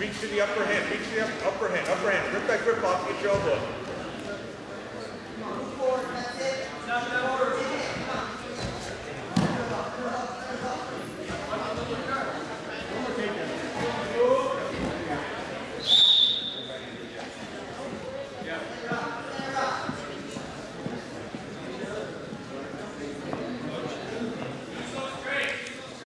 Reach to the upper hand, reach to the upper hand, upper hand, rip that grip off, get your elbow.